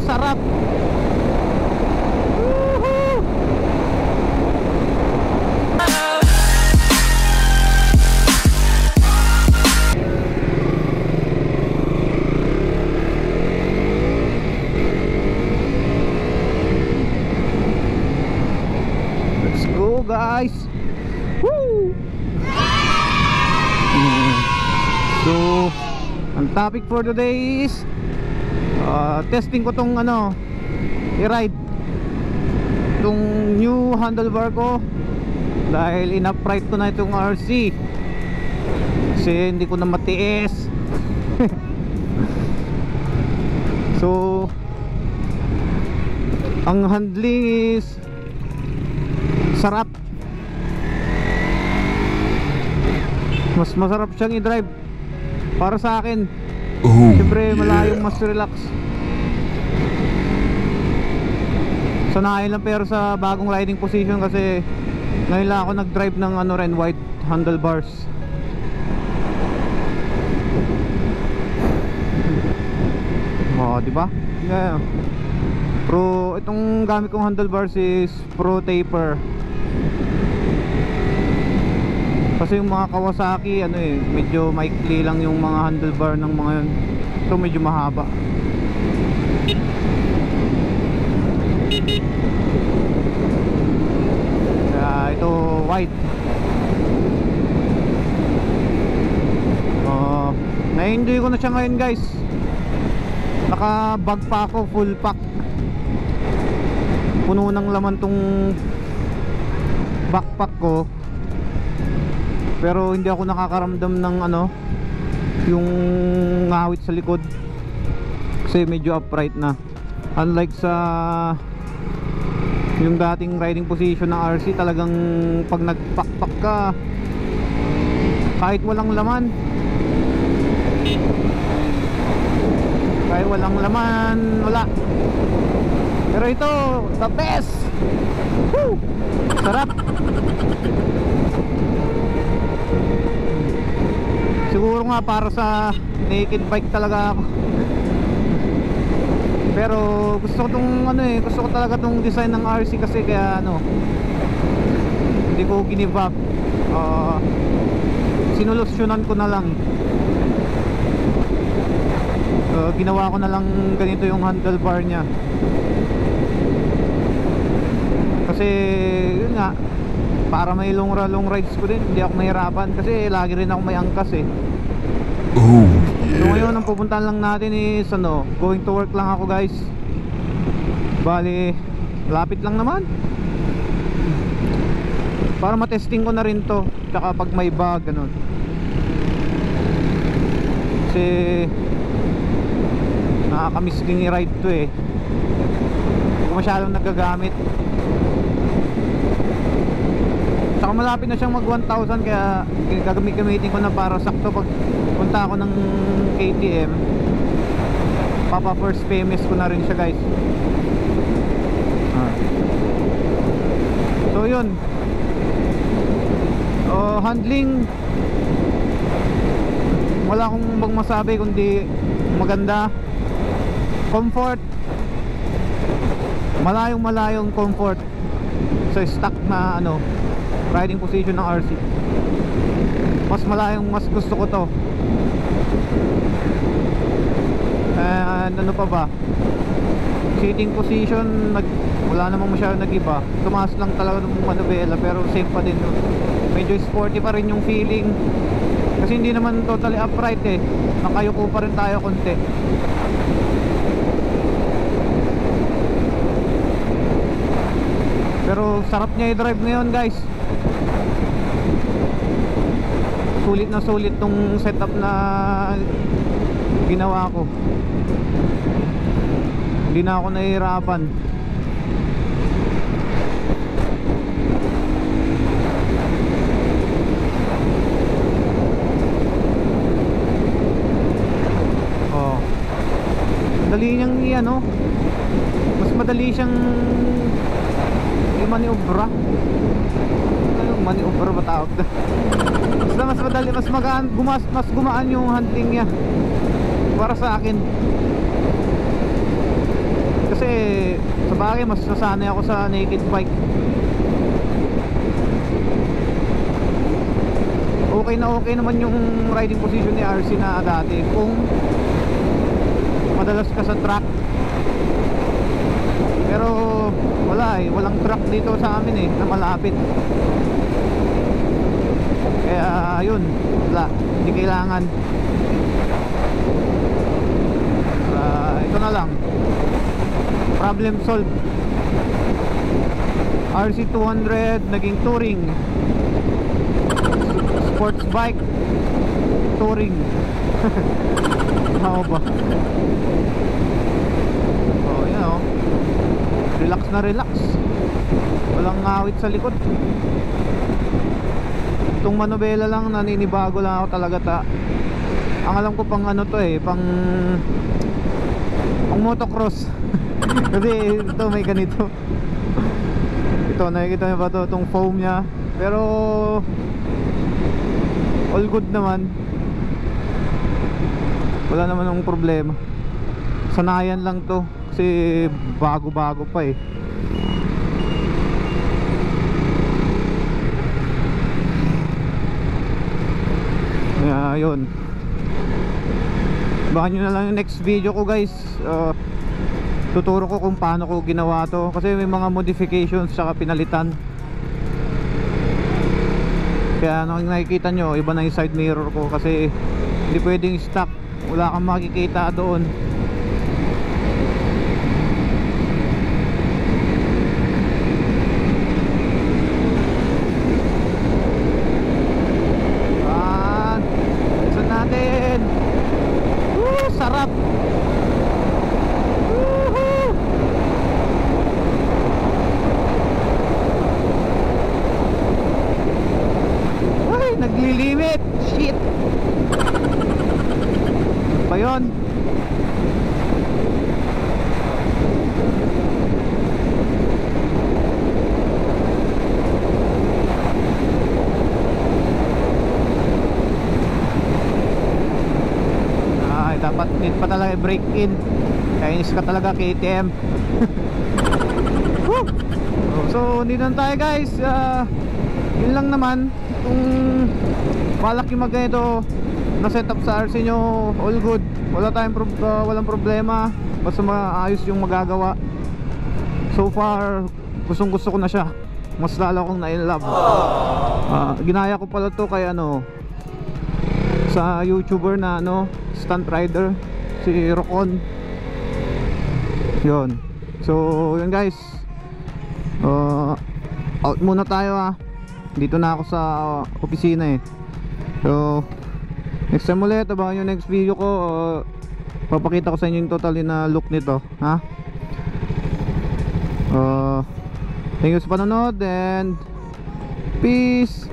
sarap! Let's go guys Woo! So Ang topic for today is uh, Testing ko tong ano I-ride. Itong new handlebar ko. Dahil in-upright ko na itong RC Kasi hindi ko na matiis. So Ang handling is sarap. Mas masarap siyang i-drive. Para sa akin. Oh, siyempre malayong mas relax sanayin lang pero sa bagong riding position kasi ngayon lang ako nag-drive ng ano rin wide handlebars. Oh di ba? Yeah. Pro, itong gamit kong handlebars is Pro Taper. Kasi yung mga Kawasaki, ano eh, medyo maikli lang yung mga handlebar ng mga yun. Ito medyo mahaba Kaya ito wide uh, Na-enjoy ko na siya ngayon guys. Naka bag pa ako, full pack. Puno ng laman tong backpack ko. Pero hindi ako nakakaramdam ng ano yung ngawit sa likod. Kasi medyo upright na. Unlike sa yung dating riding position ng RC talagang pag nagpakpak ka kahit walang laman kahit walang laman wala pero ito, the best! Woo! Sarap! Siguro nga para sa naked bike talaga ako. Pero gusto ko tong ano eh, gusto ko talaga tong design ng RC kasi kaya ano hindi ko give up. Uh, sinolusyonan ko na lang. Uh, ginawa ko na lang ganito yung handlebar niya kasi yun nga para may long, long rides ko din hindi ako mahirapan kasi lagi rin ako may angkas eh oh, so ngayon ang pupuntahan lang natin is ano going to work lang ako guys. Bali lapit lang naman. Para matesting ko na rin to tsaka pag may bag ganun. Kasi nakakamiss din i-ride to eh. Hindi ko masyadong nagagamit Saka malapit na siyang mag 1,000 kaya gagamit-gamitin ko na para sakto pag punta ako ng KTM Papa first PMS ko na rin siya guys. Ah. So yun. Oh, Handling. Wala akong bang masabi kundi maganda. Comfort. Malayong malayong comfort Sa stock na ano riding position ng RC mas malayong mas gusto ko to. And ano pa ba? Sitting position nag, wala namang masyadong nag-iba. Tumaas lang talaga ng manubela pero safe pa din medyo sporty pa rin yung feeling. Kasi hindi naman totally upright eh. Nakayuko pa rin tayo konti. Pero sarap niya i-drive ngayon guys sulit na sulit tong setup na ginawa ko. Hindi na ako nahihirapan. Oh. Dali niyang ano mas madali siyang i-maniobra maniobra ba tawag basta mas madali mas magaan gumas, mas gumaan yung handling niya para sa akin. Bagay mas nasanay ako sa naked bike. Okay na okay naman yung riding position ni RC na dati. Kung madalas ka sa track. Pero wala eh. Walang track dito sa amin eh na malapit kaya yun wala. Hindi kailangan. Ah, ito na lang. Problem solved. RC200 naging touring. Sports bike touring. Ano ba? Oh yun oh. Relax na relax. Walang ngawit sa likod itong manobela lang naninibago lang ako talaga ta. Ang alam ko pang ano to eh pang pang motocross. Kasi ito may ganito. Ito nakikita niyo ba to itong foam niya. Pero all good naman. Wala naman ng problema. Sanayan lang to kasi bago bago pa eh kaya yun baka nyo na lang yung next video ko guys. Uh, tuturo ko kung paano ko ginawa to. Kasi may mga modifications saka pinalitan. Kaya nung nakikita nyo iba na yung side mirror ko kasi hindi pwedeng stock wala kang makikita doon Yan. Listen natin. Woo, sarap. Woohoo. Ay, naglilimit. Shit. Ba? Ay, dapat need pa talaga break in. Kainis ka talaga KTM. Woo! So, dito na tayo guys. Ah, yun lang naman. Kung balak yung magganito na setup sa RC nyo, all good. Wala tayong prob- ah, walang problema. Basta maayos yung magagawa. So far, gustong gusto ko na siya. Mas lalo akong na-inlove. Ah, ginaya ko pala to kay ano, sa YouTuber na ano, stunt rider si Rocon. 'Yon. So, yun guys. Uh, out muna tayo ah. Dito na ako sa opisina eh. So, next time ulit, abangan yung next video ko. Uh, papakita ko sa inyo yung totally na look nito, ha? Uh, thank you sa panonood and peace.